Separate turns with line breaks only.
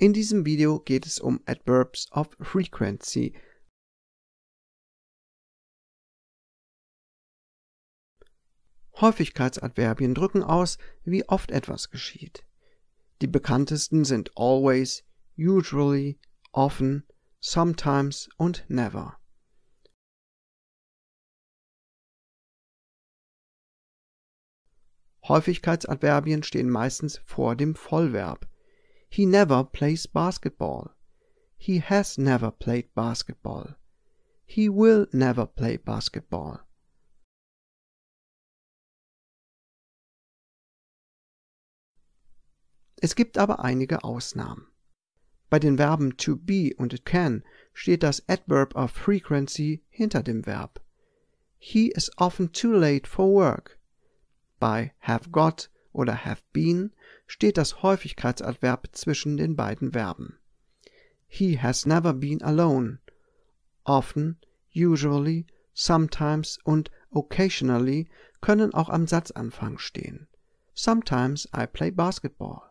In diesem Video geht es um Adverbs of Frequency. Häufigkeitsadverbien drücken aus, wie oft etwas geschieht. Die bekanntesten sind always, usually, often, sometimes und never. Häufigkeitsadverbien stehen meistens vor dem Vollverb. He never plays basketball. He has never played basketball. He will never play basketball. Es gibt aber einige Ausnahmen. Bei den Verben to be und can steht das Adverb of frequency hinter dem Verb. He is often too late for work. Bei have got oder have been steht das Häufigkeitsadverb zwischen den beiden Verben. He has never been alone. Often, usually, sometimes und occasionally können auch am Satzanfang stehen. Sometimes I play basketball.